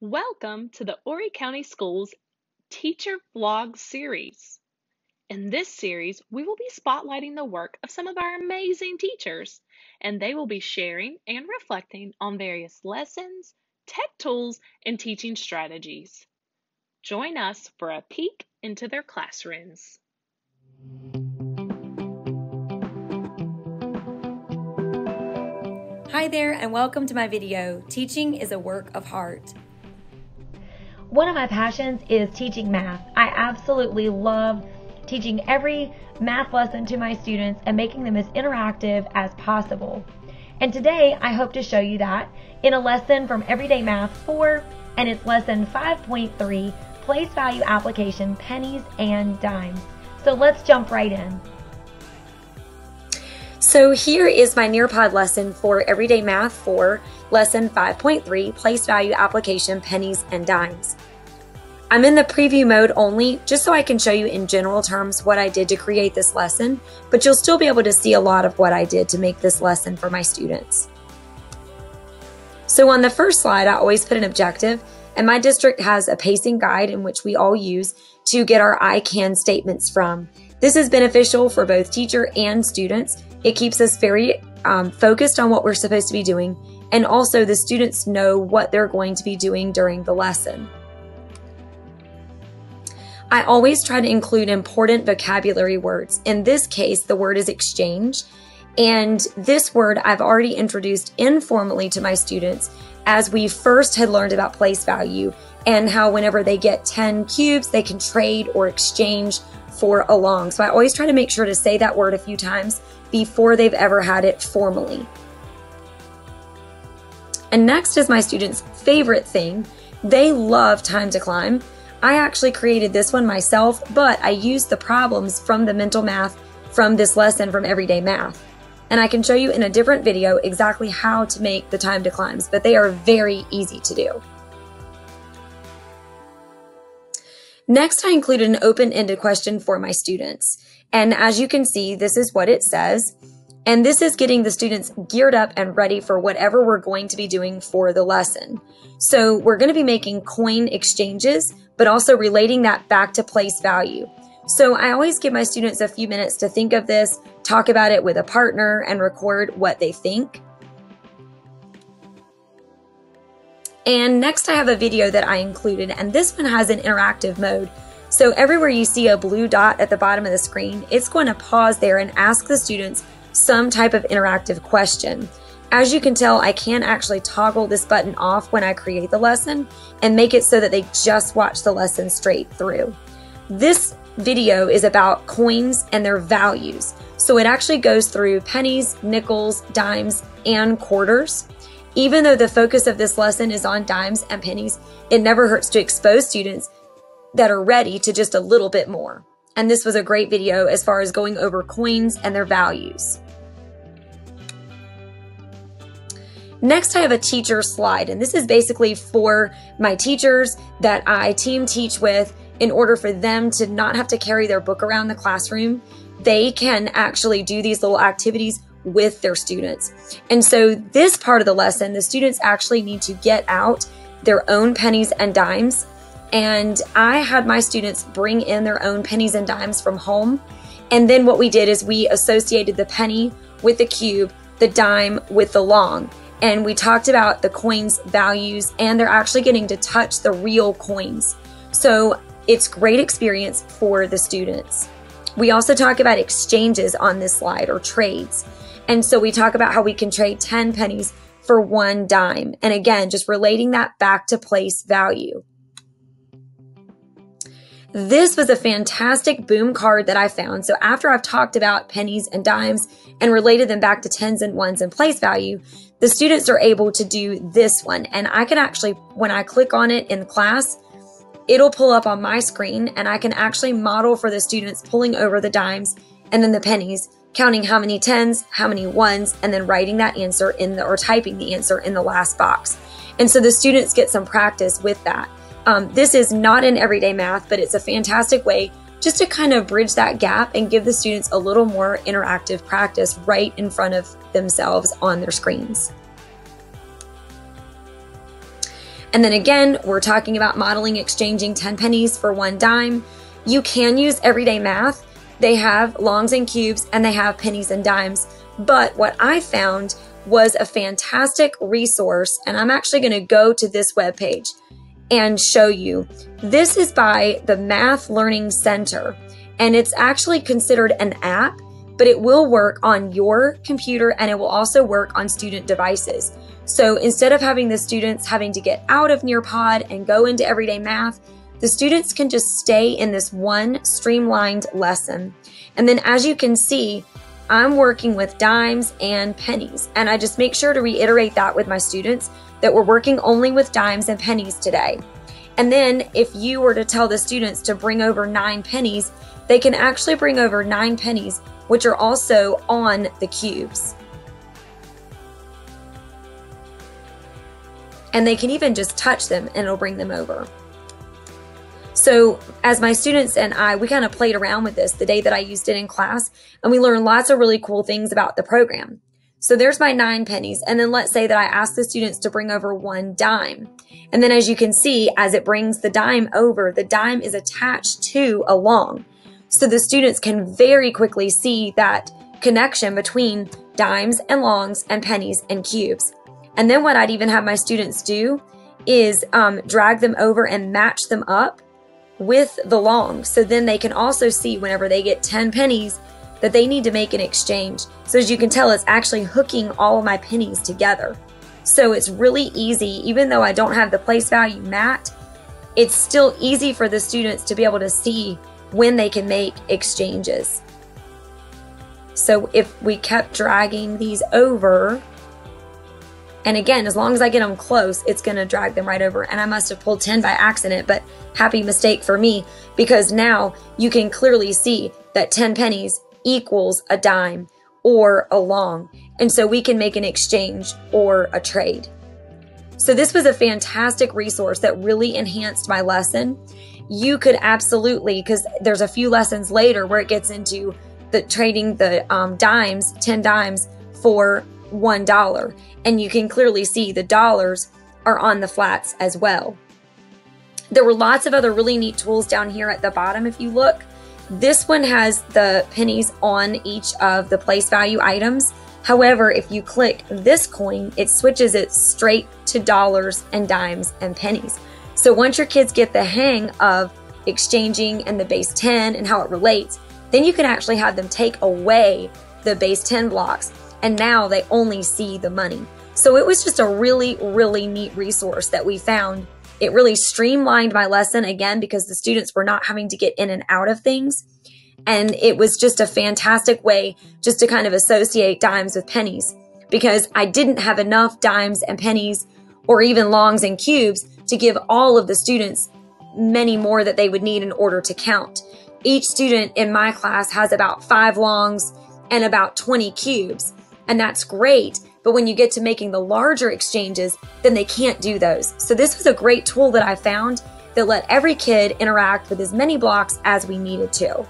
Welcome to the Horry County Schools Teacher Vlog Series. In this series, we will be spotlighting the work of some of our amazing teachers, and they will be sharing and reflecting on various lessons, tech tools, and teaching strategies. Join us for a peek into their classrooms. Hi there and welcome to my video, Teaching is a Work of Heart. One of my passions is teaching math. I absolutely love teaching every math lesson to my students and making them as interactive as possible. And today I hope to show you that in a lesson from Everyday Math 4 and it's lesson 5.3, Place Value Application, Pennies and Dimes. So let's jump right in. So here is my Nearpod lesson for Everyday Math 4, Lesson 5.3, Place Value Application, Pennies and Dimes. I'm in the preview mode only, just so I can show you in general terms what I did to create this lesson, but you'll still be able to see a lot of what I did to make this lesson for my students. So on the first slide, I always put an objective, and my district has a pacing guide in which we all use to get our I can statements from. This is beneficial for both teacher and students it keeps us very um, focused on what we're supposed to be doing, and also the students know what they're going to be doing during the lesson. I always try to include important vocabulary words. In this case, the word is exchange. And this word I've already introduced informally to my students as we first had learned about place value and how whenever they get 10 cubes, they can trade or exchange for a long. So I always try to make sure to say that word a few times before they've ever had it formally. And next is my students' favorite thing. They love time to climb. I actually created this one myself, but I used the problems from the mental math from this lesson from Everyday Math. And I can show you in a different video exactly how to make the time to climbs, but they are very easy to do. Next, I included an open-ended question for my students. And as you can see, this is what it says. And this is getting the students geared up and ready for whatever we're going to be doing for the lesson. So we're going to be making coin exchanges, but also relating that back to place value. So I always give my students a few minutes to think of this, talk about it with a partner, and record what they think. And next I have a video that I included, and this one has an interactive mode. So everywhere you see a blue dot at the bottom of the screen, it's going to pause there and ask the students some type of interactive question. As you can tell, I can actually toggle this button off when I create the lesson and make it so that they just watch the lesson straight through. This video is about coins and their values. So it actually goes through pennies, nickels, dimes, and quarters. Even though the focus of this lesson is on dimes and pennies, it never hurts to expose students that are ready to just a little bit more. And this was a great video as far as going over coins and their values. Next, I have a teacher slide, and this is basically for my teachers that I team teach with in order for them to not have to carry their book around the classroom. They can actually do these little activities with their students. And so this part of the lesson, the students actually need to get out their own pennies and dimes. And I had my students bring in their own pennies and dimes from home. And then what we did is we associated the penny with the cube, the dime with the long. And we talked about the coins' values, and they're actually getting to touch the real coins. So it's great experience for the students. We also talk about exchanges on this slide or trades. And so we talk about how we can trade 10 pennies for one dime. And again, just relating that back to place value. This was a fantastic boom card that I found. So after I've talked about pennies and dimes and related them back to tens and ones and place value, the students are able to do this one. And I can actually, when I click on it in class, it'll pull up on my screen and I can actually model for the students pulling over the dimes and then the pennies counting how many tens, how many ones, and then writing that answer in the, or typing the answer in the last box. And so the students get some practice with that. Um, this is not in everyday math, but it's a fantastic way just to kind of bridge that gap and give the students a little more interactive practice right in front of themselves on their screens. And then again, we're talking about modeling exchanging 10 pennies for one dime. You can use everyday math. They have longs and cubes and they have pennies and dimes. But what I found was a fantastic resource, and I'm actually going to go to this webpage and show you. This is by the Math Learning Center, and it's actually considered an app, but it will work on your computer and it will also work on student devices. So instead of having the students having to get out of Nearpod and go into everyday math, the students can just stay in this one streamlined lesson. And then as you can see, I'm working with dimes and pennies. And I just make sure to reiterate that with my students that we're working only with dimes and pennies today. And then if you were to tell the students to bring over nine pennies, they can actually bring over nine pennies, which are also on the cubes. and they can even just touch them and it'll bring them over. So, as my students and I, we kind of played around with this the day that I used it in class, and we learned lots of really cool things about the program. So, there's my nine pennies, and then let's say that I ask the students to bring over one dime. And then, as you can see, as it brings the dime over, the dime is attached to a long. So, the students can very quickly see that connection between dimes and longs and pennies and cubes. And then what I'd even have my students do is um, drag them over and match them up with the long. So then they can also see whenever they get 10 pennies that they need to make an exchange. So as you can tell, it's actually hooking all of my pennies together. So it's really easy, even though I don't have the place value mat, it's still easy for the students to be able to see when they can make exchanges. So if we kept dragging these over, and again, as long as I get them close, it's going to drag them right over. And I must have pulled 10 by accident, but happy mistake for me because now you can clearly see that 10 pennies equals a dime or a long. And so we can make an exchange or a trade. So this was a fantastic resource that really enhanced my lesson. You could absolutely, because there's a few lessons later where it gets into the trading the um, dimes, 10 dimes for $1. And you can clearly see the dollars are on the flats as well. There were lots of other really neat tools down here at the bottom if you look. This one has the pennies on each of the place value items. However, if you click this coin, it switches it straight to dollars and dimes and pennies. So once your kids get the hang of exchanging and the base 10 and how it relates, then you can actually have them take away the base 10 blocks and now they only see the money. So it was just a really, really neat resource that we found. It really streamlined my lesson again because the students were not having to get in and out of things. And it was just a fantastic way just to kind of associate dimes with pennies because I didn't have enough dimes and pennies or even longs and cubes to give all of the students many more that they would need in order to count. Each student in my class has about five longs and about 20 cubes. And that's great. But when you get to making the larger exchanges, then they can't do those. So this was a great tool that I found that let every kid interact with as many blocks as we needed to.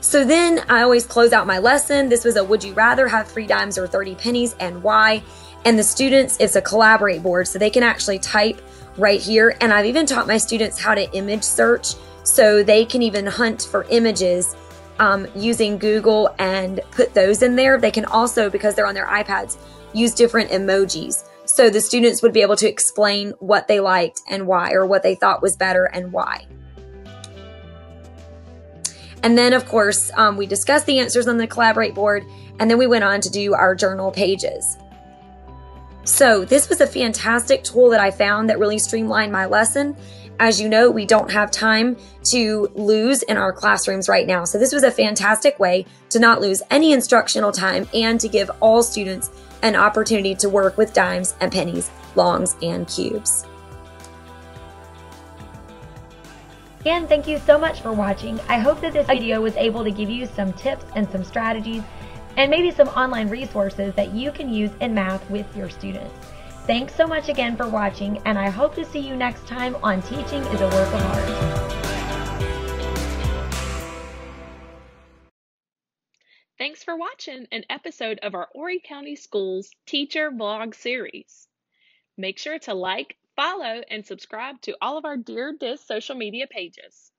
So then I always close out my lesson. This was a would you rather have three dimes or 30 pennies and why? And the students, it's a collaborate board so they can actually type right here. And I've even taught my students how to image search so they can even hunt for images um, using Google and put those in there. They can also, because they're on their iPads, use different emojis. So the students would be able to explain what they liked and why, or what they thought was better and why. And then, of course, um, we discussed the answers on the Collaborate board, and then we went on to do our journal pages. So, this was a fantastic tool that I found that really streamlined my lesson as you know, we don't have time to lose in our classrooms right now. So this was a fantastic way to not lose any instructional time and to give all students an opportunity to work with dimes and pennies, longs and cubes. Again, thank you so much for watching. I hope that this video was able to give you some tips and some strategies and maybe some online resources that you can use in math with your students. Thanks so much again for watching, and I hope to see you next time on Teaching is a Work of Art. Thanks for watching an episode of our Horry County Schools Teacher Vlog series. Make sure to like, follow, and subscribe to all of our Dear Dis social media pages.